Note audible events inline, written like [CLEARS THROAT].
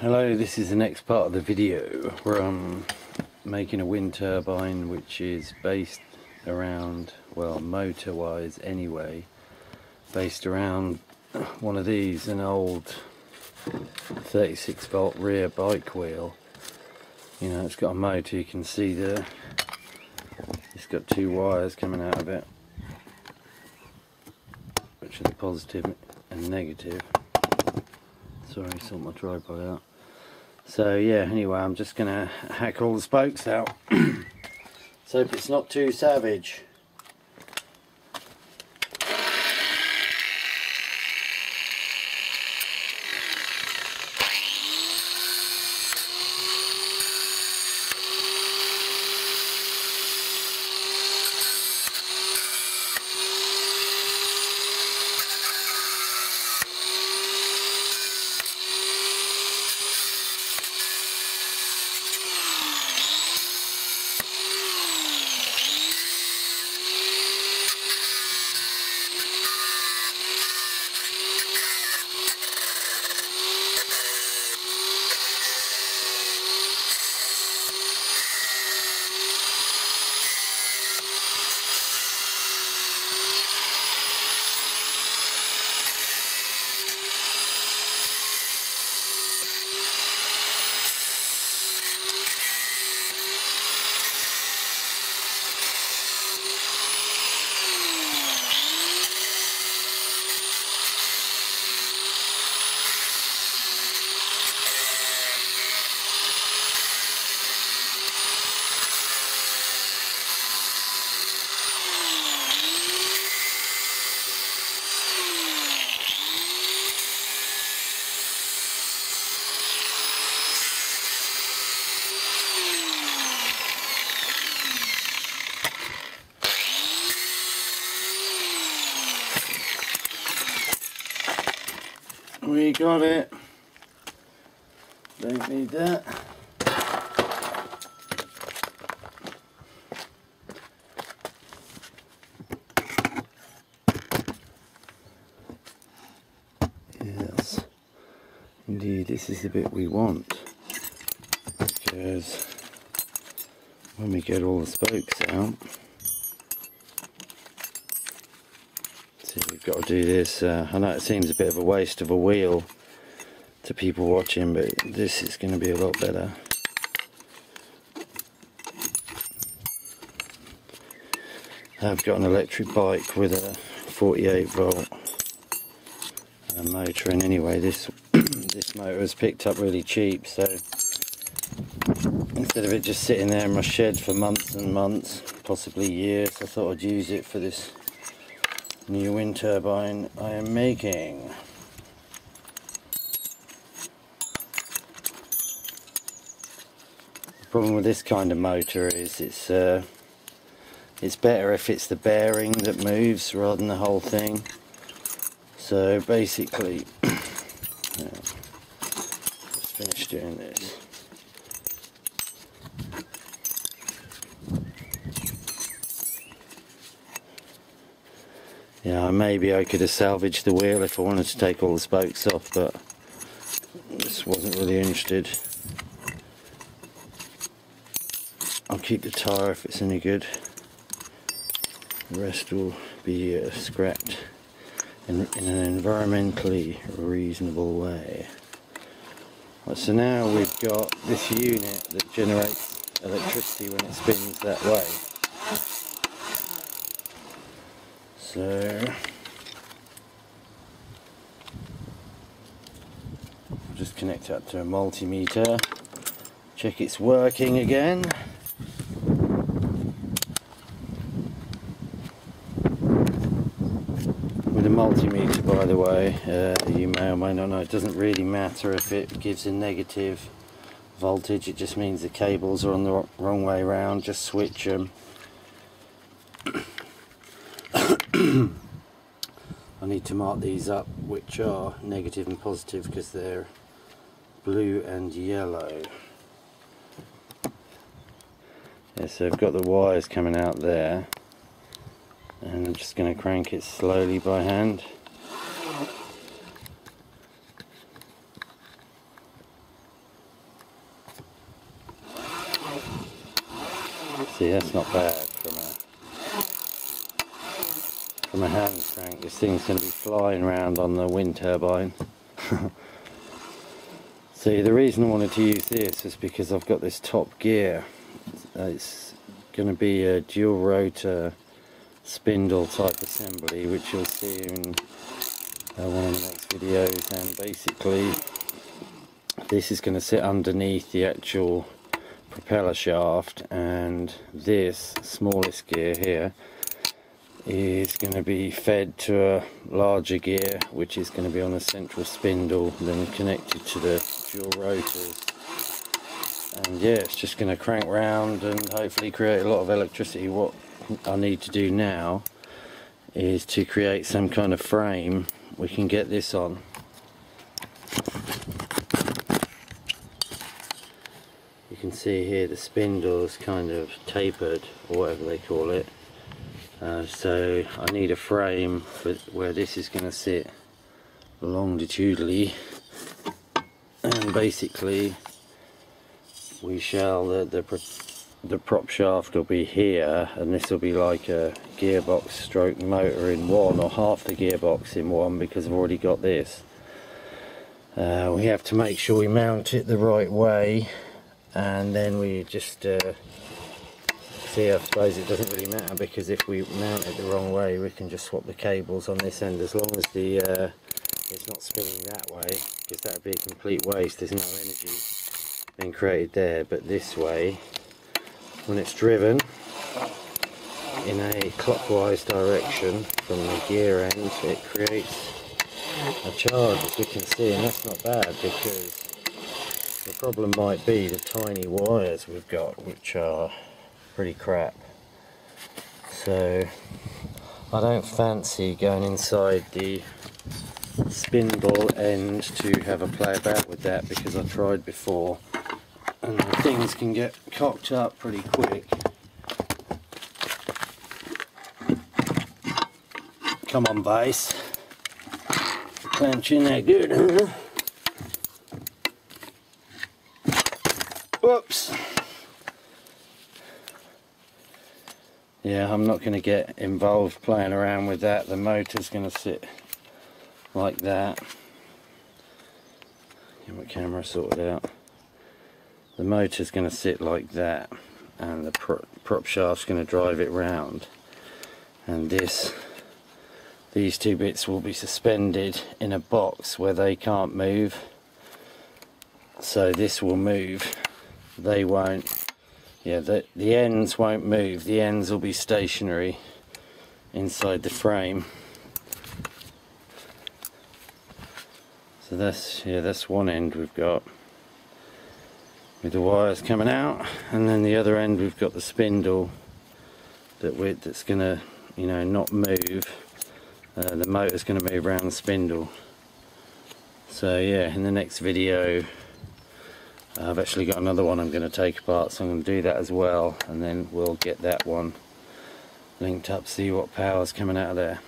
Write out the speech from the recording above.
Hello, this is the next part of the video where I'm um, making a wind turbine which is based around, well motor wise anyway, based around one of these, an old 36 volt rear bike wheel. You know, it's got a motor, you can see there. It's got two wires coming out of it, which are the positive and negative. Sorry, sort my tripod out. So yeah, anyway, I'm just gonna hack all the spokes out. [CLEARS THROAT] so hope it's not too savage. We got it. Don't need that. Yes, indeed, this is the bit we want because when we get all the spokes out, see, we've got to do this. Uh, I know it seems a bit of a waste of a wheel to people watching, but this is going to be a lot better. I've got an electric bike with a 48 volt motor, and anyway, this [CLEARS THROAT] this motor was picked up really cheap, so instead of it just sitting there in my shed for months and months, possibly years, I thought I'd use it for this new wind turbine I am making. The problem with this kind of motor is it's uh, it's better if it's the bearing that moves rather than the whole thing. So basically, [COUGHS] yeah, just finished doing this. Yeah, maybe I could have salvaged the wheel if I wanted to take all the spokes off, but just wasn't really interested. I'll keep the tyre if it's any good. The rest will be uh, scrapped in, in an environmentally reasonable way. Right, so now we've got this unit that generates electricity when it spins that way. So I'll just connect that to a multimeter, check it's working again. With a multimeter by the way, uh, you may or may not know, it doesn't really matter if it gives a negative voltage, it just means the cables are on the wrong way around, just switch them. [CLEARS THROAT] I need to mark these up which are negative and positive because they're blue and yellow. Yeah, so I've got the wires coming out there and I'm just going to crank it slowly by hand. See that's not bad from a hand crank. This thing's going to be flying around on the wind turbine. [LAUGHS] See, the reason I wanted to use this is because I've got this top gear. It's going to be a dual rotor spindle type assembly, which you'll see in uh, one of the next videos. And basically, this is going to sit underneath the actual propeller shaft and this smallest gear here is going to be fed to a larger gear which is going to be on a central spindle then connected to the dual rotors. And yeah it's just going to crank round and hopefully create a lot of electricity. What I need to do now is to create some kind of frame we can get this on. You can see here the spindle is kind of tapered or whatever they call it uh, so I need a frame for where this is going to sit longitudinally. And basically we shall the, the the prop shaft will be here and this will be like a gearbox stroke motor in one or half the gearbox in one because I've already got this. Uh, we have to make sure we mount it the right way and then we just uh, see I suppose it doesn't really matter because if we mount it the wrong way we can just swap the cables on this end as long as the uh, it's not spinning that way because that would be a complete waste there's no energy being created there. But this way when it's driven in a clockwise direction from the gear end it creates a charge as we can see and that's not bad because the problem might be the tiny wires we've got, which are pretty crap. So I don't fancy going inside the spindle end to have a play about with that because I tried before and things can get cocked up pretty quick. Come on base. Clench in there good, huh? Whoops. Yeah, I'm not going to get involved playing around with that. The motor's going to sit like that. Get my camera sorted out. The motor's going to sit like that and the prop, prop shaft's going to drive it round. And this, these two bits will be suspended in a box where they can't move. So this will move they won't yeah the, the ends won't move. The ends will be stationary inside the frame. So that's yeah that's one end we've got with the wires coming out. And then the other end we've got the spindle that we that's gonna you know not move. Uh, the motor's gonna move around the spindle. So yeah in the next video I've actually got another one I'm going to take apart so I'm going to do that as well and then we'll get that one linked up see what power's coming out of there